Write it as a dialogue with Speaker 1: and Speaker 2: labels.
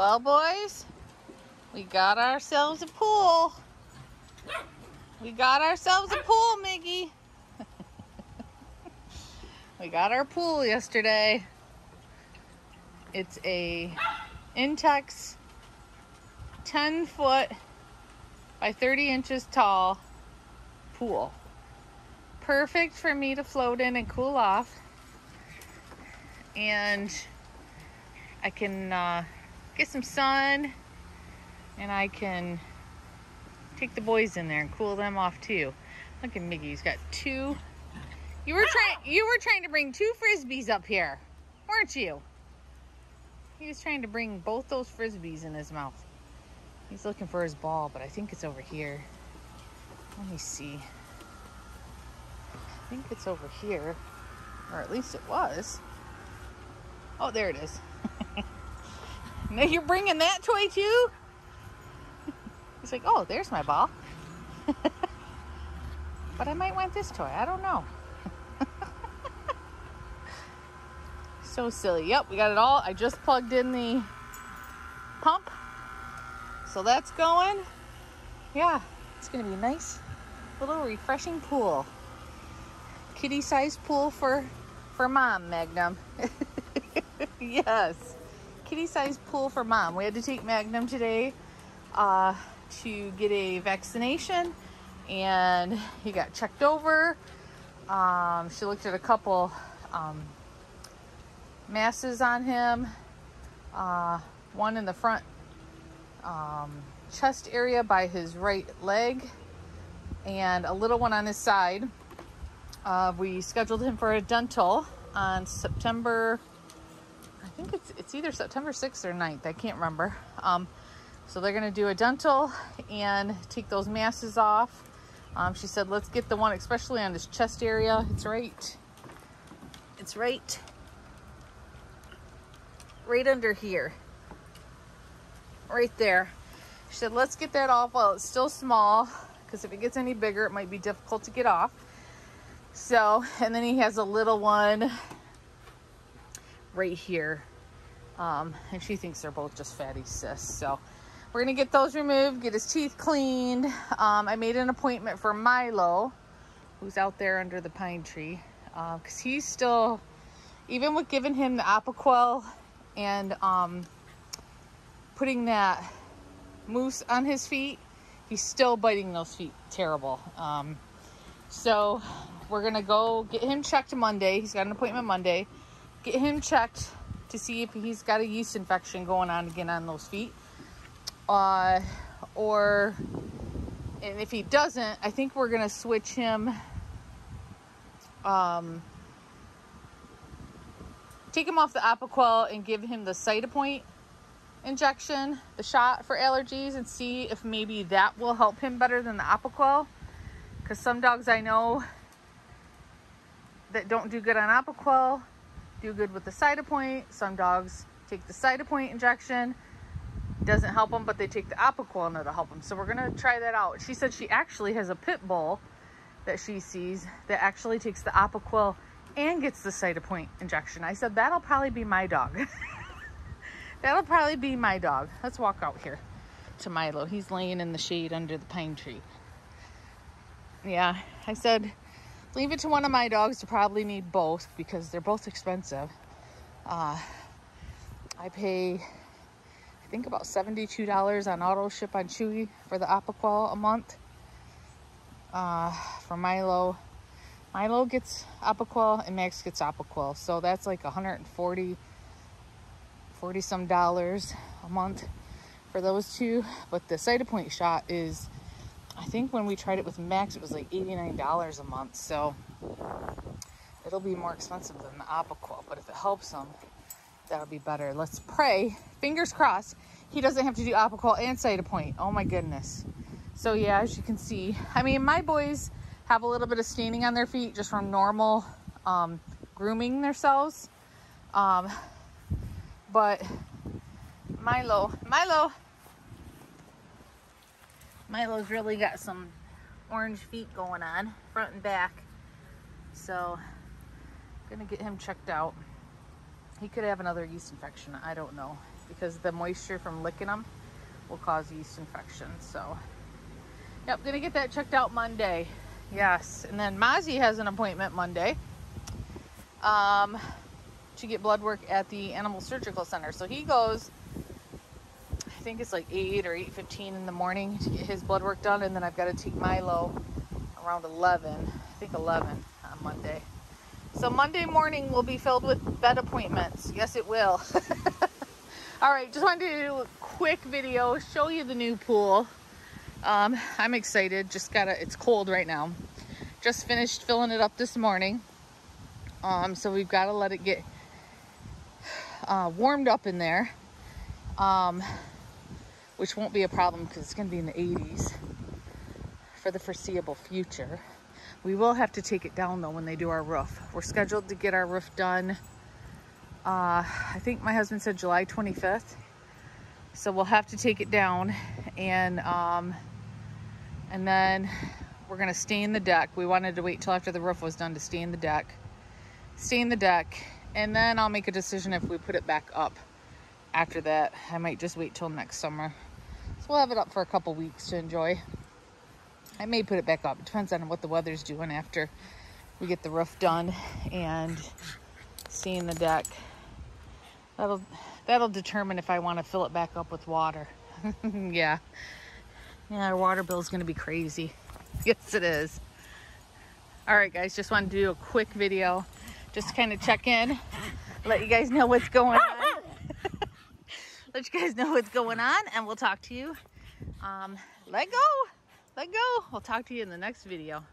Speaker 1: Well, boys, we got ourselves a pool. We got ourselves a pool, Miggy. we got our pool yesterday. It's a Intex 10 foot by 30 inches tall pool. Perfect for me to float in and cool off. And I can uh, get some sun and I can take the boys in there and cool them off too. Look at Miggy, he's got two. You were trying you were trying to bring two frisbees up here, weren't you? He was trying to bring both those frisbees in his mouth. He's looking for his ball, but I think it's over here. Let me see. I think it's over here, or at least it was. Oh, there it is. Now you're bringing that toy too? He's like, oh, there's my ball. but I might want this toy. I don't know. so silly. Yep, we got it all. I just plugged in the pump. So that's going. Yeah, it's going to be a nice little refreshing pool. Kitty sized pool for for mom, Magnum. yes. Kitty sized pool for mom. We had to take Magnum today uh, to get a vaccination and he got checked over. Um, she looked at a couple um, masses on him, uh, one in the front um, chest area by his right leg, and a little one on his side. Uh, we scheduled him for a dental on September, think it's, it's either September 6th or 9th, I can't remember. Um, so they're gonna do a dental and take those masses off. Um, she said, let's get the one, especially on his chest area. It's right, it's right, right under here, right there. She said, let's get that off while it's still small, because if it gets any bigger, it might be difficult to get off. So, and then he has a little one right here. Um, and she thinks they're both just fatty cysts. So, we're gonna get those removed, get his teeth cleaned. Um, I made an appointment for Milo, who's out there under the pine tree, because uh, he's still, even with giving him the Apoquel and um, putting that mousse on his feet, he's still biting those feet terrible. Um, so we're gonna go get him checked Monday. He's got an appointment Monday. Get him checked to see if he's got a yeast infection going on again on those feet uh, or and if he doesn't, I think we're gonna switch him. Um, take him off the Apoquel and give him the Cytopoint injection, the shot for allergies, and see if maybe that will help him better than the Apoquel. Because some dogs I know that don't do good on Apoquel do good with the Cytopoint. Some dogs take the Cytopoint injection doesn't help them, but they take the Apoquel and it'll help them. So we're gonna try that out. She said she actually has a pit bull that she sees that actually takes the Apoquel and gets the Cytopoint injection. I said that'll probably be my dog. that'll probably be my dog. Let's walk out here to Milo. He's laying in the shade under the pine tree. Yeah, I said leave it to one of my dogs to probably need both because they're both expensive. Uh, I pay I think about $72 on auto ship on Chewy for the Apoquel a month. Uh, for Milo, Milo gets Apoquel and Max gets Apoquel. So that's like 140 40 some dollars a month for those two. But the Cytopoint shot is, I think when we tried it with Max, it was like $89 a month. So it'll be more expensive than the Apoquel. But if it helps them, that'll be better. Let's pray. Fingers crossed. He doesn't have to do Apoquel and Cytopoint. Oh my goodness. So yeah, as you can see, I mean, my boys have a little bit of staining on their feet just from normal um, grooming themselves. Um, but Milo, Milo, Milo's really got some orange feet going on, front and back. So, gonna get him checked out. He could have another yeast infection. I don't know. because the moisture from licking them will cause yeast infection. So, yep, gonna get that checked out Monday. Yes, and then Mozzie has an appointment Monday um, to get blood work at the Animal Surgical Center. So he goes, I think it's like 8 or 8.15 in the morning to get his blood work done. And then I've got to take Milo around 11, I think 11 on Monday. So Monday morning will be filled with vet appointments. Yes, it will. All right, just wanted to do a quick video, show you the new pool. Um, I'm excited. Just gotta, it's cold right now. Just finished filling it up this morning. Um, so we've got to let it get uh, warmed up in there, um, which won't be a problem because it's going to be in the 80s for the foreseeable future. We will have to take it down though when they do our roof. We're scheduled to get our roof done. Uh, I think my husband said July 25th. So we'll have to take it down and um, and then we're gonna stain the deck. We wanted to wait till after the roof was done to stain the deck. Stain the deck and then I'll make a decision if we put it back up after that. I might just wait till next summer. We'll have it up for a couple weeks to enjoy. I may put it back up. It depends on what the weather's doing after we get the roof done and seeing the deck. That'll that'll determine if I want to fill it back up with water. yeah. Yeah, our water bill is going to be crazy. Yes, it is. All right, guys, just wanted to do a quick video. Just kind of check in, let you guys know what's going on. let you guys know what's going on, and we'll talk to you. Um, let go. Let go. We'll talk to you in the next video.